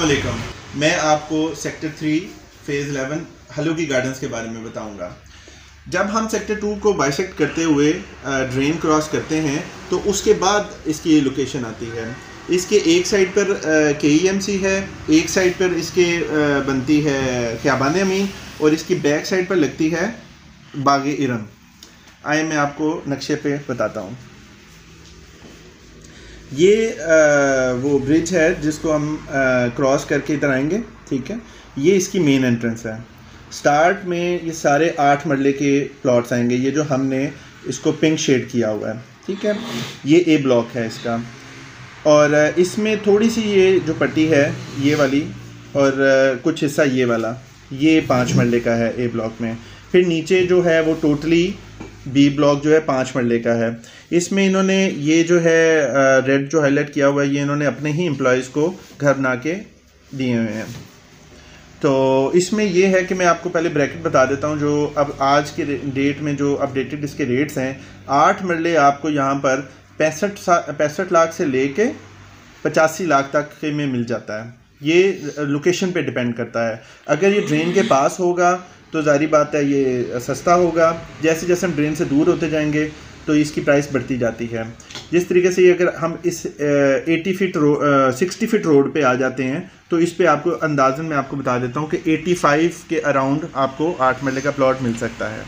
आपको sector three phase eleven हलो की गार्डन्स के बारे में बताऊँगा। जब हम सेक्टर टू को बाइसेक्ट करते हुए ड्रेन क्रॉस करते हैं तो उसके बाद इसकी ये लोकेशन आती है। इसके एक साइड पर के ई एम सी है एक साइड पर इसके आ, बनती है ख्याबान अमीन और इसकी बैक साइड पर लगती है बाग इरम आए मैं आपको नक्शे पे बताता हूँ। ये आ, वो ब्रिज है जिसको हम क्रॉस करके इधर आएँगे ठीक है? ये इसकी मेन एंट्रेंस है। स्टार्ट में ये सारे आठ मरले के प्लॉट्स आएँगे। ये जो हमने इसको पिंक शेड किया हुआ है ठीक है? ये ए ब्लॉक है इसका। और इसमें थोड़ी सी ये जो पट्टी है ये वाली और कुछ हिस्सा ये वाला ये पाँच मरले का है ए ब्लॉक में। फिर नीचे जो है वो टोटली बी ब्लॉक जो है पाँच मरले का है। इसमें इन्होंने ये जो है रेड जो हाईलाइट किया हुआ है, ये इन्होंने अपने ही एम्प्लॉयज़ को घर बना के दिए हुए हैं। तो इसमें ये है कि मैं आपको पहले ब्रैकेट बता देता हूँ, जो अब आज के डेट में जो अपडेटेड इसके रेट्स हैं, आठ मरले आपको यहाँ पर पैंसठ पैंसठ लाख से ले कर पचासी लाख तक के में मिल जाता है। ये लोकेशन पे डिपेंड करता है। अगर ये ड्रेन के पास होगा तो जारी बात है, ये सस्ता होगा। जैसे जैसे हम ड्रेन से दूर होते जाएँगे तो इसकी प्राइस बढ़ती जाती है। जिस तरीके से ये अगर हम इस eighty feet road sixty feet road पे आ जाते हैं तो इस पे आपको अंदाजन मैं आपको बता देता हूँ कि एटी फाइव के अराउंड आपको आठ मरले का प्लॉट मिल सकता है।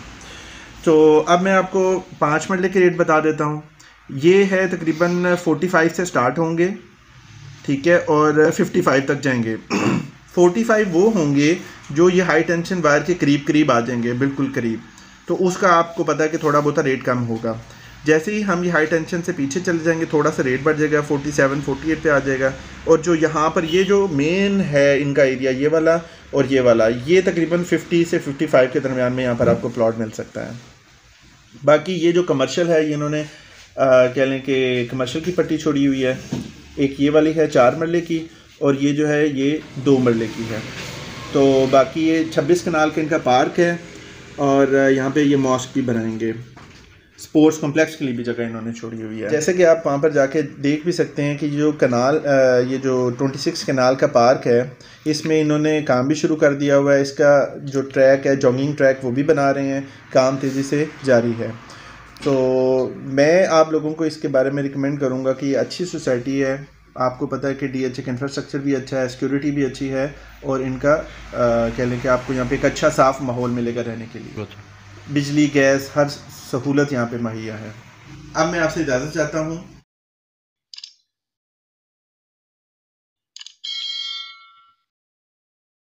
तो अब मैं आपको पाँच मरले के रेट बता देता हूँ। ये है तकरीबन फोर्टी फाइव से स्टार्ट होंगे, ठीक है, और फिफ्टी फाइव तक जाएँगे। फोर्टी फाइव वो होंगे जो ये हाई टेंशन वायर के करीब करीब आ जाएँगे बिल्कुल करीब। तो उसका आपको पता है कि थोड़ा बहुत रेट कम होगा। जैसे ही हम ये हाई टेंशन से पीछे चले जाएँगे थोड़ा सा रेट बढ़ जाएगा 47, 48 पे आ जाएगा। और जो यहाँ पर ये जो मेन है इनका एरिया ये वाला और ये वाला ये तकरीबन 50 से 55 के दरमियान में यहाँ पर आपको प्लॉट मिल सकता है। बाकी ये जो कमर्शियल है ये इन्होंने कह लें कि कमर्शियल की पट्टी छोड़ी हुई है। एक ये वाली है चार मरले की। और ये जो है, ये दो मरले की है। तो बाकी ये छब्बीस कनाल का इनका पार्क है और यहाँ पे ये मॉस्क भी बनाएँगे। स्पोर्ट्स कॉम्प्लेक्स के लिए भी जगह इन्होंने छोड़ी हुई है। जैसे कि आप वहाँ पर जाके देख भी सकते हैं कि जो कनाल ये जो 26 कनाल का पार्क है, इसमें इन्होंने काम भी शुरू कर दिया हुआ है। इसका जो ट्रैक है, जॉगिंग ट्रैक, वो भी बना रहे हैं। काम तेज़ी से जारी है। तो मैं आप लोगों को इसके बारे में रिकमेंड करूँगा कि अच्छी सोसाइटी है आपको पता है कि डी एच का इंफ्रास्ट्रक्चर भी अच्छा है सिक्योरिटी भी अच्छी है और इनका कह लें कि आपको यहाँ पे एक अच्छा साफ़ माहौल मिलेगा रहने के लिए। बिजली गैस हर सहूलत यहाँ पे मुहैया है। अब मैं आपसे इजाज़त चाहता हूँ